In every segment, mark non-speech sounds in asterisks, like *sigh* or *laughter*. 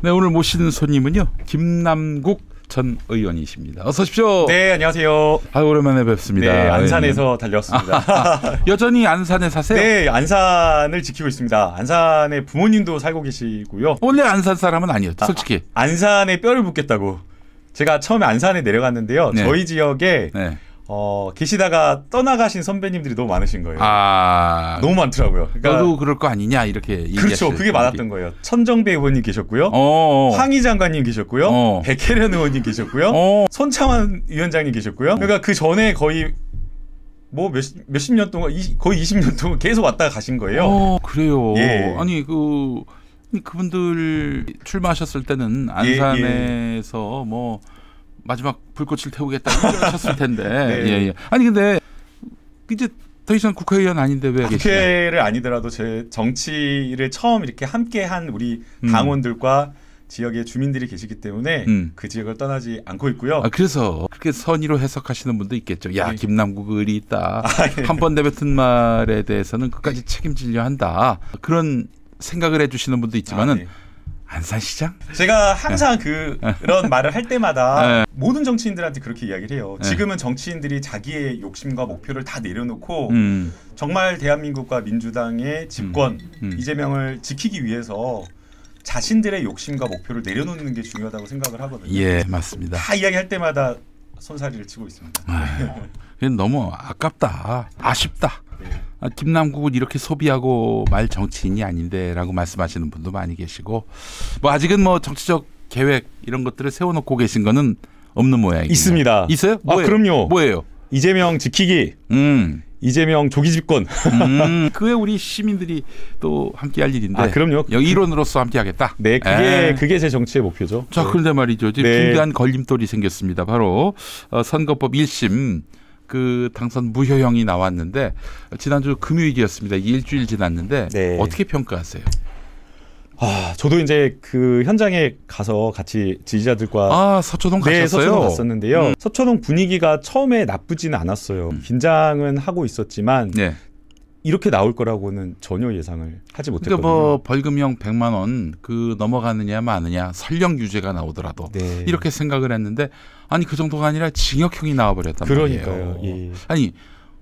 네, 오늘 모시는 손님은요. 김남국 전 의원이십니다. 어서 오십시오. 네, 안녕하세요. 아, 오랜만에 뵙습니다. 네, 안산에서 달려왔습니다. *laughs* 여전히 안산에 사세요? 네, 안산을 지키고 있습니다. 안산에 부모님도 살고 계시고요. 원래 안산 사람은 아니었죠, 솔직히. 아, 안산에 뼈를 묻겠다고. 제가 처음에 안산에 내려갔는데요. 네. 저희 지역에 네. 어, 계시다가 떠나가신 선배님들이 너무 많으신 거예요. 아, 너무 많더라고요. 그러니까 너도 그럴 거 아니냐 이렇게 그렇죠. 그게 많았던. 거예요. 천정배 의원님 계셨고요. 어. 황희 장관님 계셨고요. 어. 백혜련 의원님 계셨고요. 어. 손창환 위원장님 계셨고요. 그러니까 그 전에 거의 뭐 몇십 몇십 년 동안 이- 거의 20년 동안 계속 왔다가 가신 거예요. 어, 그래요. 예. 아니 그 그분들 출마하셨을 때는 예, 안산에서 뭐 마지막 불꽃을 태우겠다 하셨을 텐데. *laughs* 네. 예, 예. 아니 근데 이제 더 이상 국회의원 아닌데 왜 계시냐? 국회를 아니더라도 제 정치를 처음 이렇게 함께한 우리 음. 당원들과 지역의 주민들이 계시기 때문에 음. 그 지역을 떠나지 않고 있고요. 아, 그래서 그렇게 선의로 해석하시는 분도 있겠죠. 야, 네. 김남국 의리 있다. *laughs* 예. 한번 내뱉은 말에 대해서는 끝까지 책임지려 한다. 그런 생각을 해주시는 분도 있지만은 아, 네. 안산시장? 제가 항상 그, 그런 말을 할 때마다 네. 모든 정치인들한테 그렇게 이야기를 해요. 네. 지금은 정치인들이 자기의 욕심과 목표를 다 내려놓고 음, 정말 대한민국과 민주당의 집권 음. 이재명을 지키기 위해서 자신들의 욕심과 목표를 내려놓는 게 중요하다고 생각을 하거든요. 예, 맞습니다. 다 이야기할 때마다 손사리를 치고 있습니다. 이건 너무 아깝다. 아쉽다. 네. 아, 김남국은 이렇게 소비하고 말 정치인이 아닌데라고 말씀하시는 분도 많이 계시고 뭐 아직은 뭐 정치적 계획 이런 것들을 세워놓고 계신 거는 없는 모양이에요. 있습니다. 있어요? 아, 뭐예요? 그럼요. 뭐예요? 이재명 지키기, 음, 이재명 조기 집권. 음, *laughs* 그게 우리 시민들이 또 함께 할 일인데. 아, 그럼요. 여기 일원으로서 함께 하겠다. 네, 그게 에. 그게 제 정치의 목표죠. 자, 네. 그런데 말이죠. 지금 네. 중대한 걸림돌이 생겼습니다. 바로 어, 선거법 1심 그 당선 무효형이 나왔는데 지난주 금요일이었습니다. 일주일 지났는데 네. 어떻게 평가하세요? 아, 저도 이제 그 현장에 가서 같이 지지자들과 아 서초동 네, 가셨어요? 서초동 갔었는데요. 음. 서초동 분위기가 처음에 나쁘지는 않았어요. 긴장은 하고 있었지만 네. 이렇게 나올 거라고는 전혀 예상을 하지 그러니까 못했거든요. 뭐 벌금형 100만 원 그 넘어가느냐 마느냐 설령 유죄가 나오더라도 네. 이렇게 생각을 했는데 아니 그 정도가 아니라 징역형이 나와버렸단 그러니까요. 말이에요. 예. 아니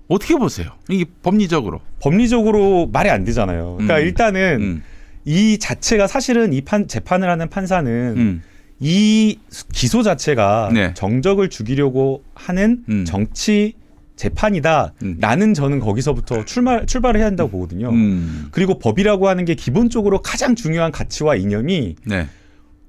어떻게 보세요? 이게 법리적으로. 법리적으로 말이 안 되잖아요. 그러니까 음. 일단은 음. 이 자체가 사실은 이 판 재판을 하는 판사는 음. 이 기소 자체가 네. 정적을 죽이려고 하는 음. 정치 재판이다. 음. 나는 저는 거기서부터 출발 출발을 해야 한다고 보거든요. 음. 그리고 법이라고 하는 게 기본적으로 가장 중요한 가치와 이념이 네.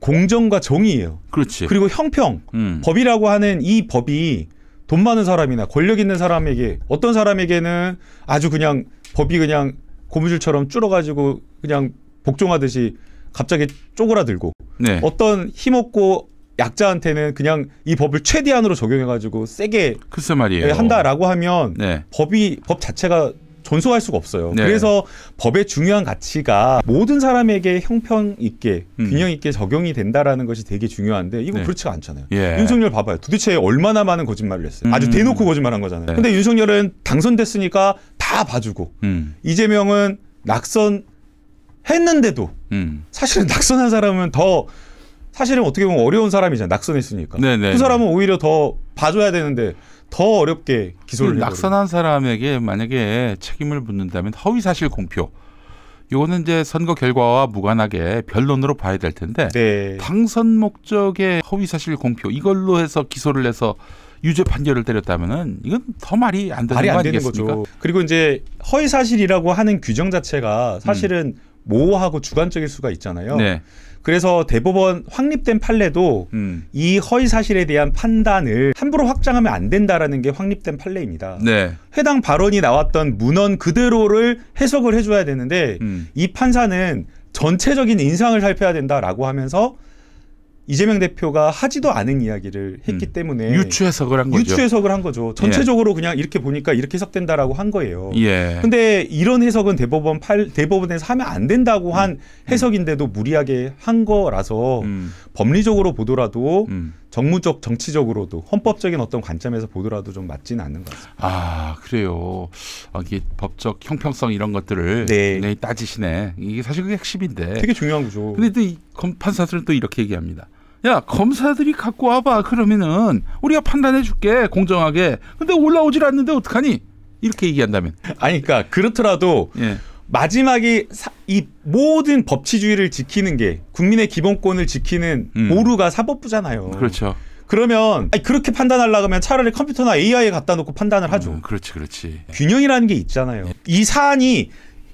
공정과 정의예요. 그렇지. 그리고 형평. 음. 법이라고 하는 이 법이 돈 많은 사람이나 권력 있는 사람에게 어떤 사람에게는 아주 그냥 법이 그냥 고무줄처럼 줄어가지고 그냥 복종하듯이 갑자기 쪼그라들고 네. 어떤 힘없고 약자한테는 그냥 이 법을 최대한으로 적용해가지고 세게 글쎄 말이에요. 한다라고 하면 네. 법이 법 자체가 존속할 수가 없어요. 네. 그래서 법의 중요한 가치가 모든 사람에게 형평 있게 음. 균형 있게 적용이 된다라는 것이 되게 중요한데 이거 네. 그렇지가 않잖아요. 예. 윤석열 봐봐요. 도대체 얼마나 많은 거짓말을 했어요. 음. 아주 대놓고 거짓말한 거잖아요. 네. 근데 윤석열은 당선됐으니까 다 봐주고 음. 이재명은 낙선 했는데도 음. 사실은 낙선한 사람은 더 사실은 어떻게 보면 어려운 사람이잖아요. 낙선했으니까. 네네. 그 사람은 오히려 더 봐줘야 되는데 더 어렵게 기소를 해버려요. 낙선한 사람에게 만약에 책임을 묻는다면 허위 사실 공표. 요거는 이제 선거 결과와 무관하게 변론으로 봐야 될 텐데 네. 당선 목적의 허위 사실 공표 이걸로 해서 기소를 해서 유죄 판결을 때렸다면은 이건 더 말이 안 되는 말이 거안 되는? 거죠. 그리고 이제 허위 사실이라고 하는 규정 자체가 사실은 모호하고 주관적일 수가 있잖아요. 네. 그래서 대법원 확립된 판례도 음. 이 허위 사실에 대한 판단을 함부로 확장하면 안 된다라는 게 확립된 판례입니다. 네. 해당 발언이 나왔던 문헌 그대로를 해석을 해줘야 되는데 음. 이 판사는 전체적인 인상을 살펴야 된다라고 하면서 이재명 대표가 하지도 않은 이야기를 했기 음. 때문에 유추 해석을 한 거죠. 유추 해석을 한 거죠. 전체적으로 그냥 이렇게 보니까 이렇게 해석된다라고 한 거예요. 예. 근데 이런 해석은 대법원 팔 대법원에서 하면 안 된다고 한 해석인데도 무리하게 한 거라서 음. 법리적으로 보더라도 음. 정무적 정치적으로도 헌법적인 어떤 관점에서 보더라도 좀 맞지는 않는 것 같습니다. 아 그래요. 아, 이게 법적 형평성 이런 것들을 네. 따지시네. 이게 사실 그게 핵심인데. 되게 중요한 구조. 근데 또 이 판사들은 또 이렇게 얘기합니다. 야 검사들이 갖고 와봐 그러면은 우리가 판단해 줄게 공정하게. 근데 올라오질 않는데 어떡하니? 이렇게 얘기한다면. 아니 그러니까 그렇더라도 예. 마지막에 사- 이 모든 법치주의를 지키는 게 국민의 기본권을 지키는 음. 보루가 사법부잖아요. 그렇죠. 그러면 아니, 그렇게 판단하려고 하면 차라리 컴퓨터나 AI에 갖다 놓고 판단을 하죠. 음, 그렇지, 그렇지. 균형이라는 게 있잖아요. 이 사안이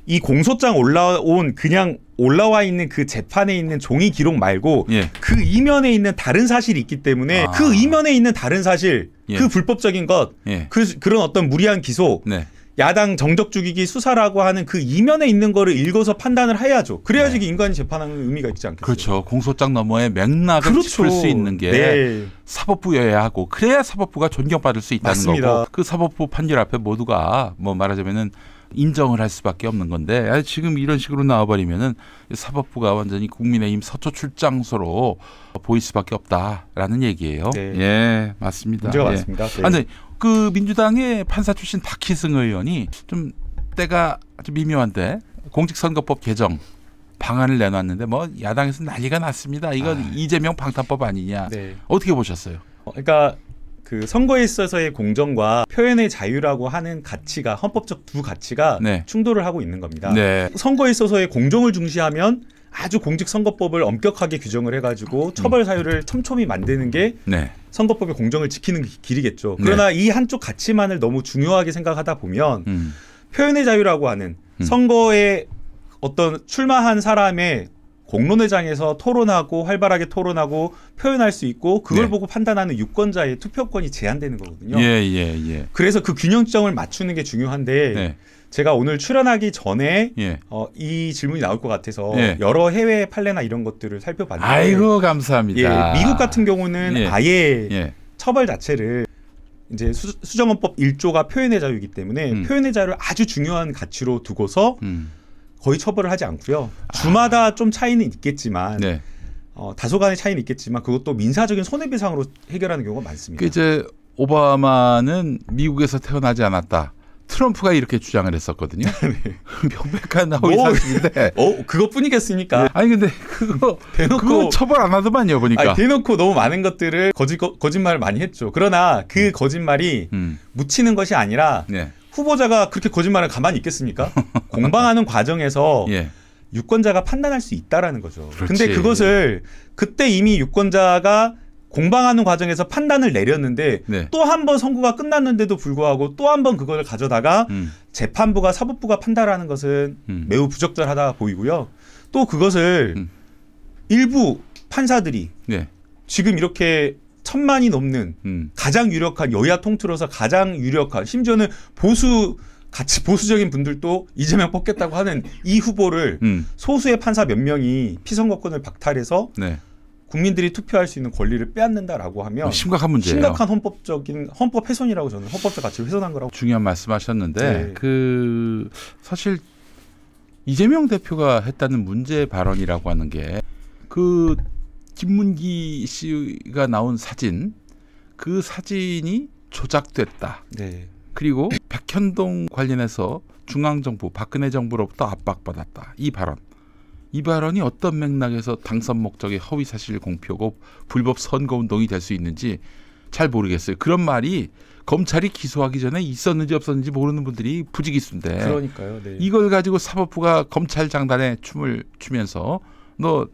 이 공소장 올라온 그냥 올라와 있는 그 재판에 있는 종이 기록 말고 예. 그 이면에 있는 다른 사실이 있기 때문에 아. 그 이면에 있는 다른 사실, 예. 그 불법적인 것, 예. 그 그런 어떤 무리한 기소, 네. 야당 정적 죽이기 수사라고 하는 그 이면에 있는 거를 읽어서 판단을 해야죠. 그래야지 이게 인간이 재판하는 의미가 있지 않겠어요? 네. 그렇죠. 공소장 너머의 맥락을 그렇죠. 수 있는 게 네. 사법부여야 하고 그래야 사법부가 존경받을 수 있다는 맞습니다. 거고 그 사법부 판결 앞에 모두가 뭐 말하자면은 인정을 할 수밖에 없는 건데 아, 지금 이런 식으로 나와버리면은 사법부가 완전히 국민의힘 서초 출장소로 보일 수밖에 없다라는 얘기예요. 네. 예, 맞습니다. 문제가 예. 많습니다. 네. 아, 근데 그 민주당의 판사 출신 박희승 의원이 좀 때가 아주 미묘한데 공직선거법 개정 방안을 내놨는데 뭐 야당에서 난리가 났습니다. 이건 아. 이재명 방탄법 아니냐. 네. 어떻게 보셨어요? 어, 그러니까 그 선거에 있어서의 공정과 표현의 자유라고 하는 가치가 헌법적 두 가치가 네. 충돌을 하고 있는 겁니다. 네. 선거에 있어서의 공정을 중시하면 아주 공직선거법을 엄격하게 규정을 해가지고 처벌 사유를 촘촘히 만드는 게 네. 선거법의 공정을 지키는 기- 길이겠죠. 네. 그러나 이 한쪽 가치만을 너무 중요하게 생각하다 보면 음. 표현의 자유라고 하는 음. 선거에 어떤 출마한 사람의 공론회장에서 토론하고 활발하게 토론하고 표현할 수 있고 그걸 네. 보고 판단하는 유권자의 투표권이 제한되는 거거든요. 예, 예, 예. 그래서 그 균형점을 맞추는 게 중요한데 네. 제가 오늘 출연하기 전에 예. 어, 이 질문이 나올 것 같아서 예. 여러 해외 판례나 이런 것들을 살펴봤는데 아이고 예, 감사합니다. 미국 같은 경우는 예. 아예 예. 처벌 자체를 이제 수, 수정헌법 1조가 표현의 자유이기 때문에 음. 표현의 자유를 아주 중요한 가치로 두고서 음. 거의 처벌을 하지 않고요. 주마다 좀 차이는 있겠지만 네. 어, 다소간의 차이는 있겠지만 그것도 민사적인 손해배상으로 해결하는 경우가 많습니다. 그 이제 오바마는 미국에서 태어나지 않았다. 트럼프가 이렇게 주장을 했었거든요. *laughs* *laughs* 명백한 허위 네. 뭐, 사실인데. *laughs* 어 그것뿐이겠습니까? 아니 근데 그거 대놓고 그거 처벌 안 하더만요 보니까. 아니, 대놓고 너무 많은 것들을 거짓 거, 거짓말을 많이 했죠. 그러나 그 거짓말이 음. 묻히는 것이 아니라 네. 후보자가 그렇게 거짓말을 가만히 있겠습니까? *laughs* 공방하는 과정에서 예. 유권자가 판단할 수 있다라는 거죠. 그렇지. 근데 그것을 그때 이미 유권자가 공방하는 과정에서 판단을 내렸는데 네. 또한 번 선고가 끝났는데도 불구하고 또 한 번 그걸 가져다가 음. 재판부가 사법부가 판단하는 것은 음. 매우 부적절하다 보이고요. 또 그것을 음. 일부 판사들이 네. 지금 이렇게 천만이 넘는 음. 가장 유력한 여야 통틀어서 가장 유력한 심지어는 보수 같이 보수적인 분들도 이재명 뽑겠다고 하는 이 후보를 음. 소수의 판사 몇 명이 피선거권을 박탈해서 네. 국민들이 투표할 수 있는 권리를 빼앗는다라고 하면 심각한 문제예요. 심각한 헌법적인 헌법 훼손이라고 저는 헌법적 가치를 훼손한 거라고 중요한 말씀하셨는데 네. 그 사실 이재명 대표가 했다는 문제 발언이라고 하는 게 그 김문기 씨가 나온 사진 그 사진이 조작됐다. 네. 그리고 백현동 관련해서 중앙정부 박근혜 정부로부터 압박받았다. 이 발언. 이 발언이 어떤 맥락에서 당선 목적의 허위 사실 공표고 불법 선거 운동이 될 수 있는지 잘 모르겠어요. 그런 말이 검찰이 기소하기 전에 있었는지 없었는지 모르는 분들이 부지기수인데 그러니까요. 네. 이걸 가지고 사법부가 검찰 장단에 춤을 추면서 너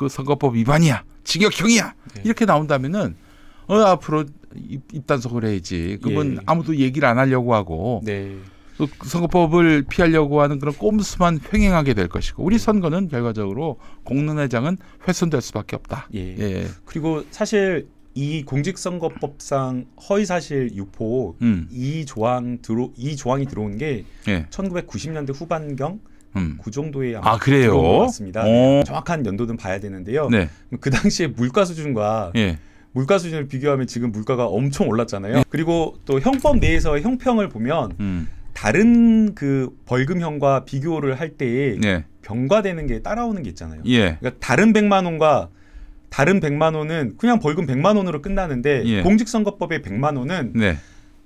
그 선거법 위반이야, 징역형이야 네. 이렇게 나온다면은 어 앞으로 입, 입단속을 해야지. 그분 예. 아무도 얘기를 안 하려고 하고 네. 또 선거법을 피하려고 하는 그런 꼼수만 횡행하게 될 것이고 우리 선거는 결과적으로 공론회장은 훼손될 수밖에 없다. 예. 예. 그리고 사실 이 공직선거법상 허위사실 유포 음. 이 조항 들어 이 조항이 들어온 게 예. 1990년대 후반경 음. 그 정도에 아마 아 그래요? 같습니다. 어. 정확한 연도는 봐야 되는데요. 네. 그 당시에 물가 수준과 예. 물가 수준을 비교하면 지금 물가가 엄청 올랐잖아요. 네. 그리고 또 형법 내에서 형평을 보면 음. 다른 그 벌금형과 비교를 할 때에 예. 병과되는 게 따라오는 게 있잖아요. 예. 그러니까 다른 100만 원과 다른 100만 원은 그냥 벌금 100만 원으로 끝나는데 예. 공직선거법의 100만 원은 네.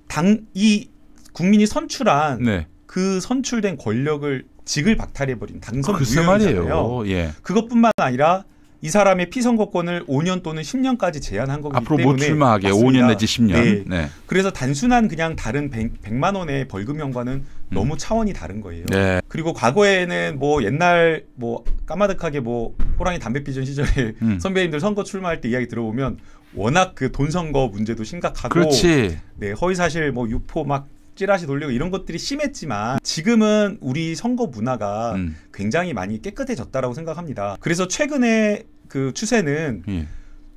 당이 국민이 선출한 네. 그 선출된 권력을 직을 박탈해 버린 당선. 말이에요. 예. 그것뿐만 아니라 이 사람의 피선거권을 5년 또는 10년까지 제한한 거기 앞으로 때문에 못 출마하게 맞습니다. 5년 내지 10년. 네. 네. 그래서 단순한 그냥 다른 100, 만 원의 벌금형과는 너무 차원이 다른 거예요. 음. 네. 그리고 과거에는 뭐 옛날 뭐 까마득하게 뭐 호랑이 담배 피던 시절에 음. *laughs* 선배님들 선거 출마할 때 이야기 들어보면 워낙 그 돈 선거 문제도 심각하고 그렇지. 네, 허위 사실 뭐 유포 막 찌라시 돌리고 이런 것들이 심했지만 지금은 우리 선거 문화가 음. 굉장히 많이 깨끗해졌다라고 생각합니다. 그래서 최근에 그 추세는 예.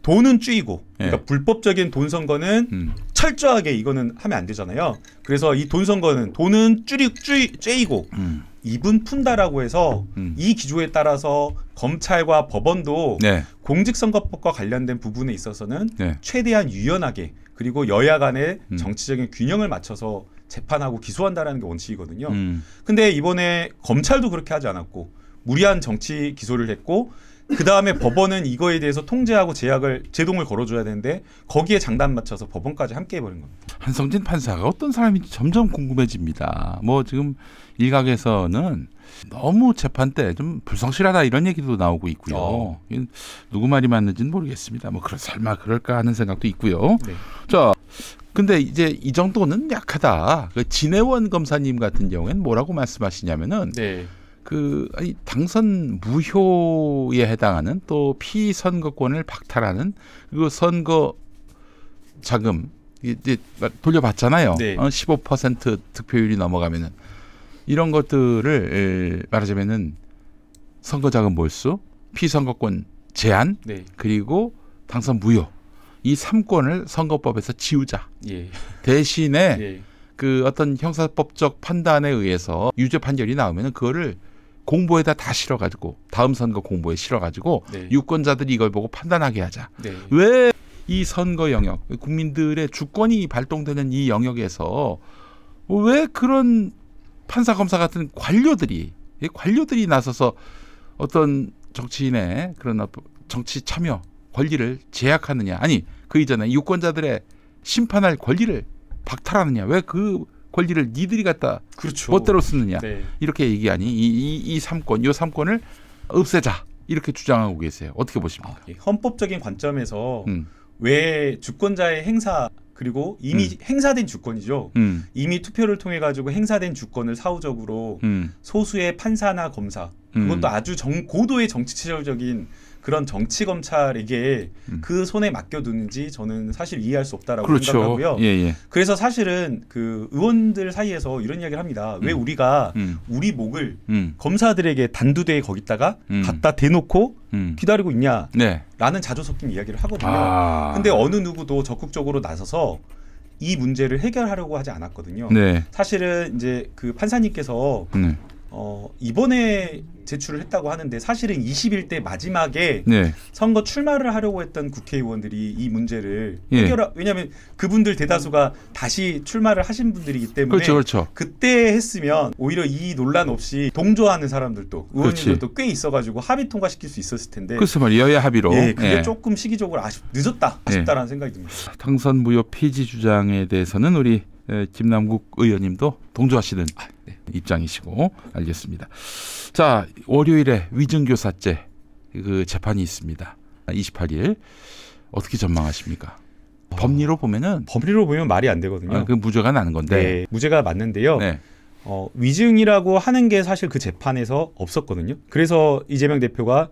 돈은 쥐이고 예. 그러니까 불법적인 돈 선거는 음. 철저하게 이거는 하면 안 되잖아요. 그래서 이 돈 선거는 돈은 쭈리 쭈이 쬐이고 음. 이분 푼다라고 해서 음. 이 기조에 따라서 검찰과 법원도 네. 공직선거법과 관련된 부분에 있어서는 네. 최대한 유연하게 그리고 여야 간의 음. 정치적인 균형을 맞춰서 재판하고 기소한다라는 게 원칙이거든요. 음. 근데 이번에 검찰도 그렇게 하지 않았고 무리한 정치 기소를 했고 그 다음에 법원은 이거에 대해서 통제하고 제약을 제동을 걸어줘야 되는데 거기에 장단 맞춰서 법원까지 함께 해버린 겁니다. 한성진 판사가 어떤 사람인지 점점 궁금해집니다. 뭐 지금 일각에서는 너무 재판 때 좀 불성실하다 이런 얘기도 나오고 있고요. 어. 누구 말이 맞는지는 모르겠습니다. 뭐 그런 설마 그럴까 하는 생각도 있고요. 네. 자, 근데 이제 이 정도는 약하다. 그 진해원 검사님 같은 경우에는 뭐라고 말씀하시냐면은 네. 그 당선 무효에 해당하는 또 피선거권을 박탈하는 그 선거 자금 이제 돌려받잖아요. 네. 어, 15% 득표율이 넘어가면은 이런 것들을 에, 말하자면은 선거 자금 몰수, 피선거권 제한 네. 그리고 당선 무효 이 3권을 선거법에서 지우자. 예. 대신에 예. 그 어떤 형사법적 판단에 의해서 유죄 판결이 나오면은 그거를 공보에다 다 실어가지고 다음 선거 공보에 실어가지고 네. 유권자들이 이걸 보고 판단하게 하자. 네. 왜이 선거 영역, 국민들의 주권이 발동되는 이 영역에서 왜 그런 판사 검사 같은 관료들이 이 관료들이 나서서 어떤 정치인의 그런 정치 참여 권리를 제약하느냐? 아니 그 이전에 유권자들의 심판할 권리를 박탈하느냐? 왜 그 권리를 니들이 갖다 그렇죠. 멋대로 쓰느냐? 네. 이렇게 얘기하니 이, 이, 이 3권, 이 3권을 없애자 이렇게 주장하고 계세요. 어떻게 보십니까? 예. 헌법적인 관점에서 음, 왜 주권자의 행사 그리고 이미 행사된 주권이죠. 음, 이미 투표를 통해 가지고 행사된 주권을 사후적으로 음, 소수의 판사나 검사 음. 그것도 아주 정, 고도의 정치적인 그런 정치 검찰에게 음. 그 손에 맡겨두는지 저는 사실 이해할 수 없다라고 그렇죠. 생각하고요. 예, 예. 그래서 사실은 그 의원들 사이에서 이런 이야기를 합니다. 왜 음. 우리가 음, 우리 목을 음, 검사들에게 단두대에 거기다가 음. 갖다 대놓고 음. 기다리고 있냐라는 네. 자조 섞인 이야기를 하거든요. 아. 근데 어느 누구도 적극적으로 나서서 이 문제를 해결하려고 하지 않았거든요. 네. 사실은 이제 그 판사님께서 네. 어, 이번에 제출을 했다고 하는데 사실은 21대 마지막에 네. 선거 출마를 하려고 했던 국회의원들이 이 문제를 예. 해결하 왜냐하면 그분들 대다수가 다시 출마를 하신 분들이기 때문에 그렇죠, 그렇죠. 그때 했으면 오히려 이 논란 없이 동조하는 사람들도 의원님들도 꽤 있어가지고 합의 통과시킬 수 있었을 텐데 글쎄 말이야 여야 합의로 예, 그게 예. 조금 시기적으로 아쉽 늦었다 예. 아쉽다라는 생각이 듭니다. 당선 무효 폐지 주장에 대해서는 우리 에, 김남국 의원님도 동조하시는 입장이시고 알겠습니다. 자 월요일에 위증교사죄 그 재판이 있습니다. 28일 어떻게 전망하십니까? 법리로 보면은 법리로 보면 말이 안 되거든요. 아, 그 무죄가 나는 건데. 네, 무죄가 맞는데요. 네. 어, 위증이라고 하는 게 사실 그 재판에서 없었거든요. 그래서 이재명 대표가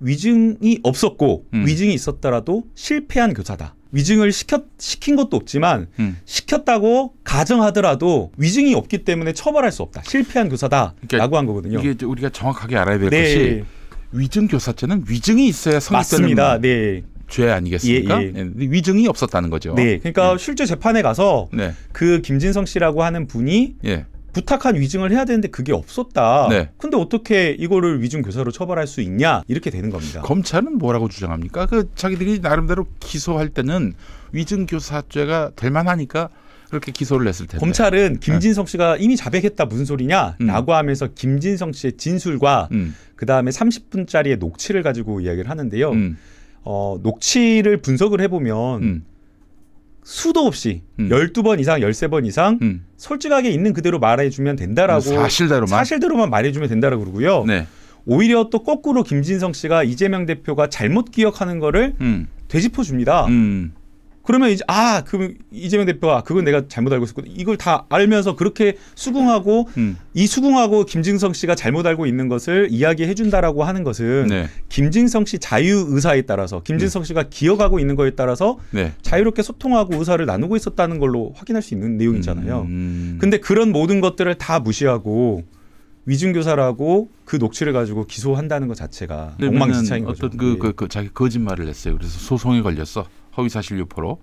위증이 없었고 음. 위증이 있었더라도 실패한 교사다. 위증을 시켰 시킨 것도 없지만 음. 시켰다고 가정하더라도 위증이 없기 때문에 처벌할 수 없다. 실패한 교사다라고 그러니까 한 거거든요. 이게 우리가 정확하게 알아야 될 네, 것이 위증 교사죄는 위증이 있어야 맞습니다. 성립되는 네, 죄 아니겠습니까? 예, 예. 예, 근데 위증이 없었다는 거죠. 네. 그러니까 실제 재판에 가서 네. 그 김진성 씨라고 하는 분이 예. 부탁한 위증을 해야 되는데 그게 없었다. 네. 근데 어떻게 이거를 위증 교사로 처벌할 수 있냐? 이렇게 되는 겁니다. 검찰은 뭐라고 주장합니까? 그 자기들이 나름대로 기소할 때는 위증 교사죄가 될 만하니까 그렇게 기소를 했을 텐데. 검찰은 김진성 씨가 이미 자백했다 무슨 소리냐라고 음. 하면서 김진성 씨의 진술과 음, 그 다음에 30분짜리의 녹취를 가지고 이야기를 하는데요. 음, 어, 녹취를 분석을 해보면 음. 수도 없이 음. 12번 이상, 13번 이상 음. 솔직하게 있는 그대로 말해 주면 된다라고 사실대로만. 사실대로만 말해 주면 된다라고 그러고요. 네. 오히려 또 거꾸로 김진성 씨가 이재명 대표가 잘못 기억하는 거를 음. 되짚어 줍니다. 음. 그러면 이제 아, 그 이재명 대표가 그건 내가 잘못 알고 있었거든. 이걸 다 알면서 그렇게 수긍하고 음. 이 수긍하고 김진성 씨가 잘못 알고 있는 것을 이야기해 준다라고 하는 것은 네. 김진성 씨 자유 의사에 따라서 김진성 씨가 기억하고 있는 거에 따라서 네. 자유롭게 소통하고 의사를 나누고 있었다는 걸로 확인할 수 있는 내용이잖아요. 음. 근데 그런 모든 것들을 다 무시하고 위증교사라고 그 녹취를 가지고 기소한다는 것 자체가 엉망진창인 거죠. 어떤 그, 예. 그, 그 자기 거짓말을 했어요. 그래서 소송에 걸렸어. 허위 사실 유포로.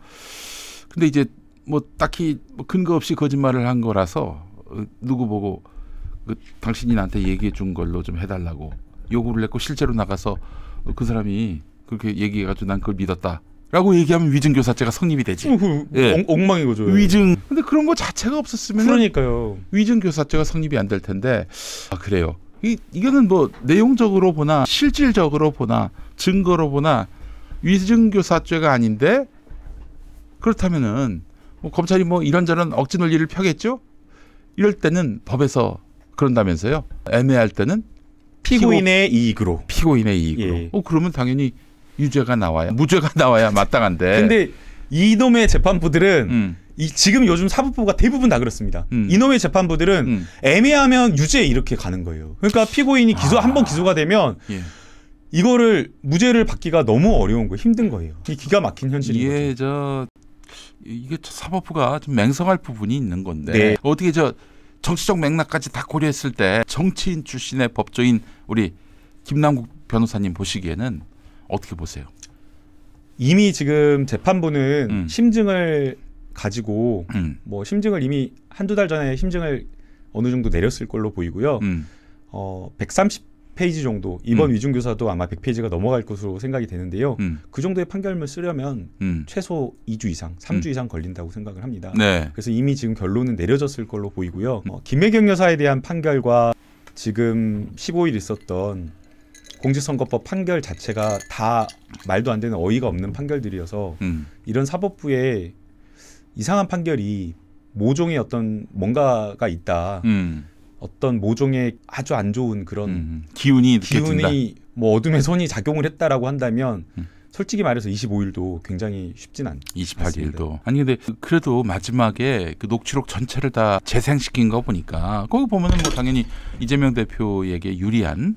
근데 이제 뭐 딱히 뭐 근거 없이 거짓말을 한 거라서 어, 누구 보고 그 당신이 나한테 얘기해 준 걸로 좀 해달라고 요구를 했고 실제로 나가서 어, 그 사람이 그렇게 얘기해가지고 난 그걸 믿었다 라고 얘기하면 위증 교사죄가 성립이 되지. 어, 그 예. 엉, 엉망인 거죠. 위증. 근데 그런 거 자체가 없었으면 그러니까요. 위증 교사죄가 성립이 안 될 텐데 아 그래요. 이 이거는 뭐 내용적으로 보나 실질적으로 보나 증거로 보나 위증교사죄가 아닌데 그렇다면은 뭐 검찰이 뭐 이런저런 억지 논리를 펴겠죠. 이럴 때는 법에서 그런다면서요. 애매할 때는 피고인의 이익으로. 피고인의 이익으로. 예. 어 그러면 당연히 유죄가 나와야 무죄가 *laughs* 나와야 마땅한데. 근데 이놈의 재판부들은 음, 이 지금 요즘 사법부가 대부분 다 그렇습니다. 음. 이놈의 재판부들은 음. 애매하면 유죄 이렇게 가는 거예요. 그러니까 피고인이 기소 아. 한번 기소가 되면 예. 이거를 무죄를 받기가 너무 어려운 거예요. 힘든 거예요. 이 기가 막힌 현실인 거죠. 이게 저 이게 저 사법부가 좀 맹성할 부분이 있는 건데 네. 어떻게 저 정치적 맥락까지 다 고려했을 때 정치인 출신의 법조인 우리 김남국 변호사님 보시기에는 어떻게 보세요? 이미 지금 재판부는 음. 심증을 가지고 음, 뭐 심증을 이미 한두 달 전에 심증을 어느 정도 내렸을 걸로 보이고요. 음, 어, 130 페이지 정도 이번 음. 위중교사도 아마 100페이지가 넘어갈 것으로 생각이 되는데요. 음, 그 정도의 판결문을 쓰려면 음. 최소 2주 이상, 3주 음. 이상 걸린다고 생각을 합니다. 네, 그래서 이미 지금 결론은 내려졌을 걸로 보이고요. 어, 김혜경 여사에 대한 판결과 지금 15일 있었던 공직선거법 판결 자체가 다 말도 안 되는 어이가 없는 판결들이어서 음, 이런 사법부의 이상한 판결이 모종의 어떤 뭔가가 있다. 음, 어떤 모종의 아주 안 좋은 그런 음. 기운이 느껴진다. 기운이 뭐 어둠의 손이 작용을 했다라고 한다면 음. 솔직히 말해서 25일도 굉장히 쉽진 않. 28일도 아니 근데 그래도 마지막에 그 녹취록 전체를 다 재생시킨 거 보니까 거기 보면은 뭐 당연히 이재명 대표에게 유리한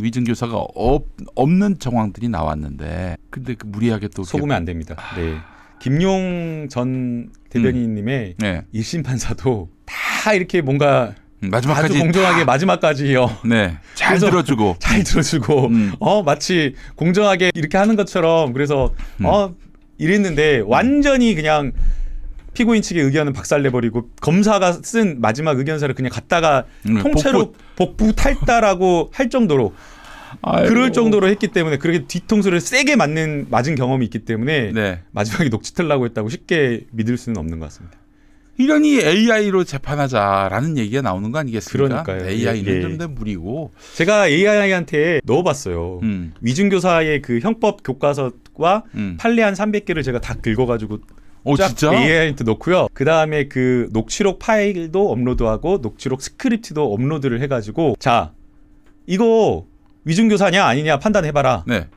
위증 교사가 없, 없는 정황들이 나왔는데 근데 그 무리하게 또 속으면 안 됩니다. 네. 김용 전 대변인님의 네 일심 판사도 다 이렇게 뭔가 음, 마지막까지 아주 공정하게 마지막까지요. 네잘 그래서 들어주고 잘 들어주고 음. 어 마치 공정하게 이렇게 하는 것처럼 그래서 음. 어 이랬는데 완전히 그냥 피고인 측의 의견은 박살내버리고 검사가 쓴 마지막 의견서를 그냥 갖다가 음, 통째로 복부, 탈다라고 *laughs* 할 정도로 아이고. 그럴 정도로 했기 때문에 그렇게 뒤통수를 세게 맞는 맞은 경험이 있기 때문에 네 마지막에 녹취틀라고 했다고 쉽게 믿을 수는 없는 것 같습니다. 이러니 AI로 재판하자라는 얘기가 나오는 거 아니겠습니까? 그러니까요. AI는 예, 예. 좀더 무리고 제가 AI한테 넣어봤어요. 음, 위증교사의 그 형법 교과서와 음. 판례 한 300개를 제가 다 긁어가지고 오쫙 진짜 AI한테 넣고요. 그 다음에 그 녹취록 파일도 업로드하고 녹취록 스크립트도 업로드를 해가지고 자 이거 위증교사냐 아니냐 판단해봐라. 네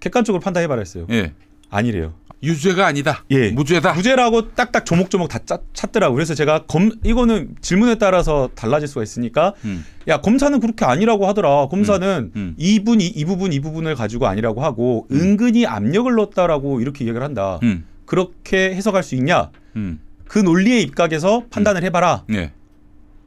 객관적으로 판단해봐라 했어요. 예. 아니래요. 유죄가 아니다. 예. 무죄다. 무죄라고 딱딱 조목조목 다 짜, 찾더라고. 그래서 제가 검 이거는 질문에 따라서 달라질 수가 있으니까 음. 야 검사는 그렇게 아니라고 하더라. 검사는 음. 이 분, 이, 이 부분, 이 부분을 가지고 아니라고 하고 은근히 압력을 넣었다라고 이렇게 얘기를 한다. 음. 그렇게 해석할 수 있냐? 음. 그 논리에 입각해서 판단을 해봐라. 예.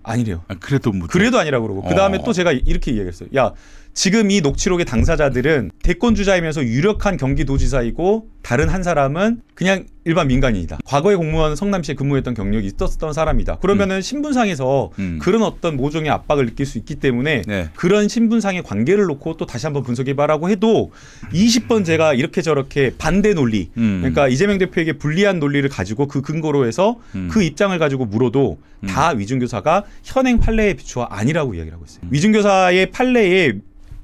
아니래요. 아, 그래도 무죄. 그래도 아니라고 그러고 그 다음에 어. 또 제가 이렇게 이야기했어요. 야 지금 이 녹취록의 당사자들은 대권 주자이면서 유력한 경기도지사이고 다른 한 사람은 그냥 일반 민간인이다. 과거에 공무원 성남시에 근무했던 경력이 있었던 사람이다. 그러면은 신분상에서 음. 그런 어떤 모종의 압박을 느낄 수 있기 때문에 네. 그런 신분상의 관계를 놓고 또 다시 한번 분석해봐라고 해도 20번 제가 이렇게 저렇게 반대 논리 음. 그러니까 이재명 대표에게 불리한 논리를 가지고 그 근거로 해서 음. 그 입장을 가지고 물어도 다 위중교사가 현행 판례에 비추어 아니라고 이야기를 하고 있어요. 위중교사의 판례에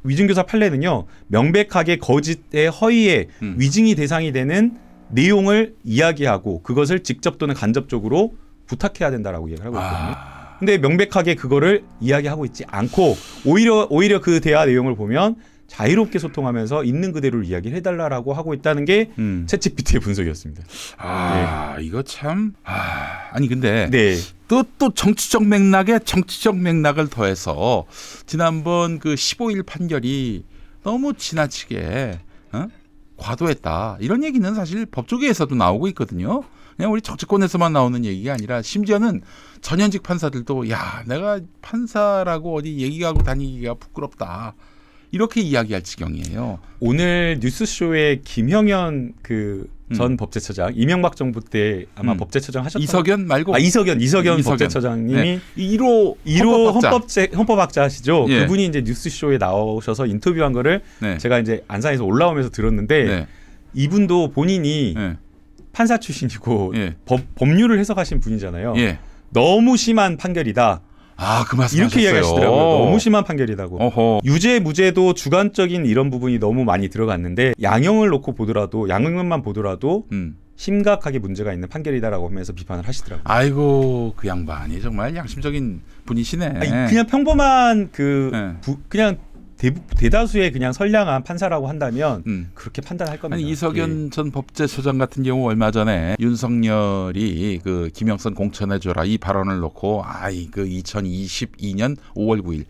위증교사 판례는요 명백하게 거짓의 허위의 음. 위증이 대상이 되는 내용을 이야기하고 그것을 직접 또는 간접적으로 부탁해야 된다라고 얘기를 하고 있거든요. 아, 근데 명백하게 그거를 이야기하고 있지 않고 오히려 오히려 그 대화 내용을 보면 자유롭게 소통하면서 있는 그대로를 이야기를 해달라라고 하고 있다는 게 음. 채찍비트의 분석이었습니다. 아 이거 참 아, 아니 근데 네, 또 또 정치적 맥락에 정치적 맥락을 더해서 지난번 그 15일 판결이 너무 지나치게 어? 과도했다 이런 얘기는 사실 법조계에서도 나오고 있거든요. 그냥 우리 정치권에서만 나오는 얘기가 아니라 심지어는 전현직 판사들도 야 내가 판사라고 어디 얘기하고 다니기가 부끄럽다 이렇게 이야기할 지경이에요. 오늘 뉴스쇼에 김형현 그 전 음. 법제처장 이명박 정부 때 아마 음. 법제처장 하셨던 이석연 말고 아 이석연 이석연, 이석연. 법제처장님이 네. 1호 1호 헌법학자. 헌법제 헌법학자시죠. 예. 그분이 이제 뉴스쇼에 나오셔서 인터뷰한 거를 네. 제가 이제 안산에서 올라오면서 들었는데 네. 이분도 본인이 네. 판사 출신이고 예. 법, 법률을 해석하신 분이잖아요. 예. 너무 심한 판결이다. 아, 그 말씀 이렇게 이야기하시더라고요. 너무 심한 판결이다고. 어허. 유죄 무죄도 주관적인 이런 부분이 너무 많이 들어갔는데 양형을 놓고 보더라도 양형만 보더라도 음. 심각하게 문제가 있는 판결이다라고 하면서 비판을 하시더라고요. 아이고 그 양반이 정말 양심적인 분이시네. 아니, 그냥 평범한 그 네. 부- 그냥 대부, 대다수의 그냥 선량한 판사라고 한다면 음. 그렇게 판단할 겁니다. 아니 이석연 전 법제처장 같은 경우 얼마 전에 윤석열이 그 김영선 공천해줘라 이 발언을 놓고 아이 그 2022년 5월 9일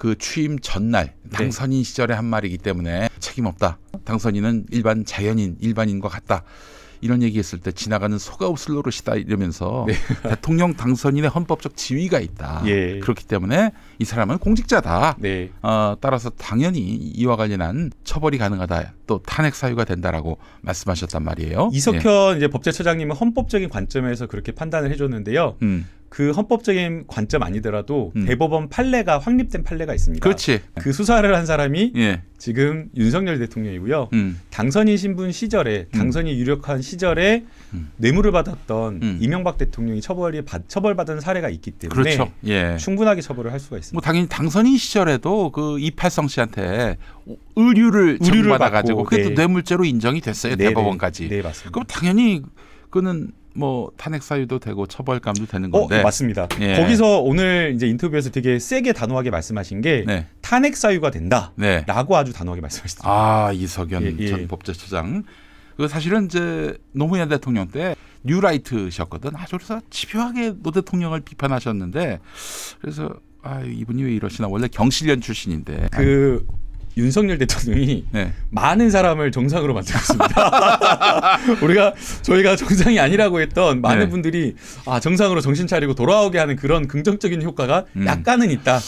그 취임 전날 당선인 시절에 한 말이기 때문에 책임 없다. 당선인은 일반 자연인 일반인과 같다. 이런 얘기했을 때 지나가는 소가 없을 노릇이다 이러면서 대통령 당선인의 헌법적 지위가 있다. 예. 그렇기 때문에 이 사람은 공직자다. 네. 어, 따라서 당연히 이와 관련한 처벌이 가능하다. 또 탄핵 사유가 된다라고 말씀하셨단 말이에요. 이석현 이제 법제처장님은 헌법적인 관점에서 그렇게 판단을 해줬는데요. 예. 음, 그 헌법적인 관점 아니더라도 음. 대법원 판례가 확립된 판례가 있습니다. 그렇지. 그 수사를 한 사람이 예. 지금 윤석열 대통령이고요. 음, 당선인 신분 시절에 당선이 유력한 시절에 음. 뇌물을 받았던 음. 이명박 대통령이 처벌이 받, 처벌받은 사례가 있기 때문에 그렇죠. 예. 충분하게 처벌을 할 수가 있습니다. 뭐 당연히 당선인 시절에도 그 이팔성 씨한테 의류를 의류를 받아 가지고 그게 또 네. 뇌물죄로 인정이 됐어요. 네, 대법원까지. 네, 네 맞습니다. 그럼 당연히 그는 뭐 탄핵 사유도 되고 처벌감도 되는 어, 건데. 맞습니다. 예. 거기서 오늘 이제 인터뷰에서 되게 세게 단호하게 말씀하신 게 네. 탄핵 사유가 된다라고 네. 아주 단호하게 말씀하시더라고요. 아 이석연 예, 예. 전 법제처장 그 사실은 이제 노무현 대통령 때 뉴라이트셨거든 아주 그래서 집요하게 노 대통령을 비판하셨는데 그래서 아 이분이 왜 이러시나 원래 경실련 출신인데 그 윤석열 대통령이 네. 많은 사람을 정상으로 만들고 있습니다. *laughs* 우리가 저희가 정상이 아니라고 했던 많은 네. 분들이 아 정상으로 정신 차리고 돌아오게 하는 그런 긍정적인 효과가 음. 약간은 있다.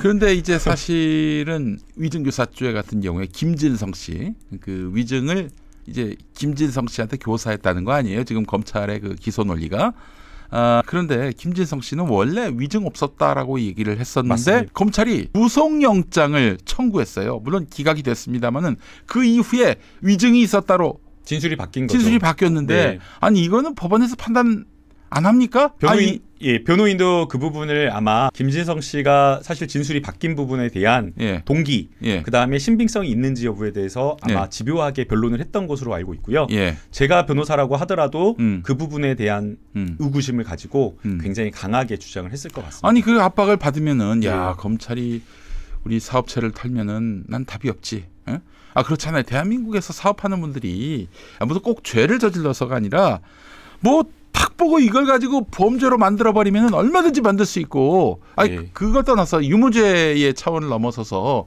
그런데 이제 사실은 위증교사죄 같은 경우에 김진성 씨 그 위증을 이제 김진성 씨한테 교사했다는 거 아니에요 지금 검찰의 그 기소 논리가 아, 그런데 김진성 씨는 원래 위증 없었다라고 얘기를 했었는데 맞습니다. 검찰이 구속영장을 청구했어요. 물론 기각이 됐습니다만은 그 이후에 위증이 있었다로 진술이 바뀐 거죠. 진술이 바뀌었는데 네. 아니 이거는 법원에서 판단 안 합니까? 변호인 아니, 예 변호인도 그 부분을 아마 김진성 씨가 사실 진술이 바뀐 부분에 대한 예, 동기 예, 그 다음에 신빙성이 있는지 여부에 대해서 아마 네. 집요하게 변론을 했던 것으로 알고 있고요. 예, 제가 변호사라고 하더라도 음. 그 부분에 대한 음. 의구심을 가지고 음. 굉장히 강하게 주장을 했을 것 같습니다. 아니 그 압박을 받으면은 야 네. 검찰이 우리 사업체를 털면은 난 답이 없지. 예? 아 그렇잖아요. 대한민국에서 사업하는 분들이 아, 무슨 꼭 죄를 저질러서가 아니라 뭐 탁 보고 이걸 가지고 범죄로 만들어 버리면은 얼마든지 만들 수 있고 아니 네. 그걸 떠나서 유무죄의 차원을 넘어서서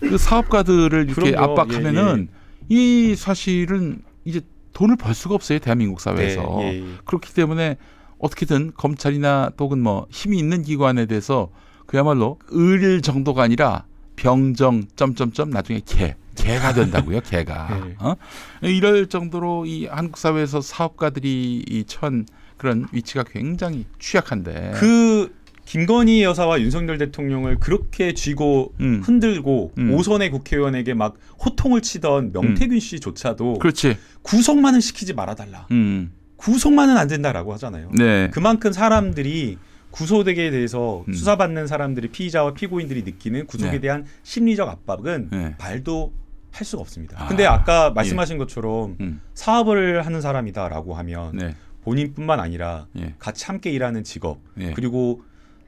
그 사업가들을 이렇게 그럼요. 압박하면은 이 사실은 이제 돈을 벌 수가 없어요 대한민국 사회에서 네, 예. 그렇기 때문에 어떻게든 검찰이나 또는 뭐 힘이 있는 기관에 대해서 그야말로 을 정도가 아니라 병정 점점점 나중에 개 개가 된다고요 개가 네. *laughs* 어? 이럴 정도로 이 한국 사회에서 사업가들이 이 처한 그런 위치가 굉장히 취약한데 그 김건희 여사와 윤석열 대통령을 그렇게 쥐고 음. 흔들고 음. 오선의 국회의원에게 막 호통을 치던 명태균 씨조차도 그렇지 구속만은 시키지 말아달라. 음. 구속만은 안 된다라고 하잖아요. 네 그만큼 사람들이 구속에 대해서 음. 수사받는 사람들이 피의자와 피고인들이 느끼는 구속에 네. 대한 심리적 압박은 네. 말도 할 수가 없습니다. 아, 근데 아까 말씀하신 것처럼 음. 사업을 하는 사람이다라고 하면 네. 본인뿐만 아니라 예. 같이 함께 일하는 직업 예. 그리고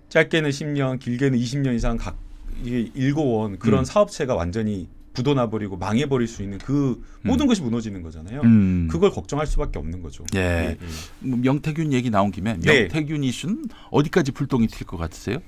짧게는 10년, 길게는 20년 이상 각 이게 일궈온 그런 음. 사업체가 완전히 부도나버리고 망해버릴 수 있는 그 모든 것이 무너지는 거잖아요. 음. 그걸 걱정할 수밖에 없는 거죠. 예. 뭐 명태균 얘기 나온 김에 네. 명태균 이슈는 어디까지 불똥이 튈 것 같으세요?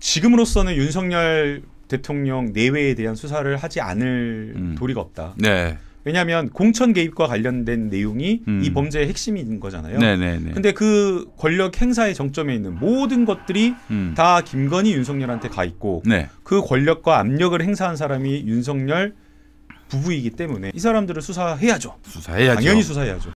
지금으로서는 윤석열 대통령 내외에 대한 수사를 하지 않을 음. 도리가 없다. 네. 왜냐하면 공천 개입과 관련된 내용이 음. 이 범죄의 핵심인 거잖아요. 네네네. 근데 그 권력 행사의 정점에 있는 모든 것들이 음. 다 김건희 윤석열한테 가 있고 네. 그 권력과 압력을 행사한 사람이 윤석열 부부이기 때문에 이 사람들을 수사해야죠. 수사해야죠. 당연히 수사해야죠.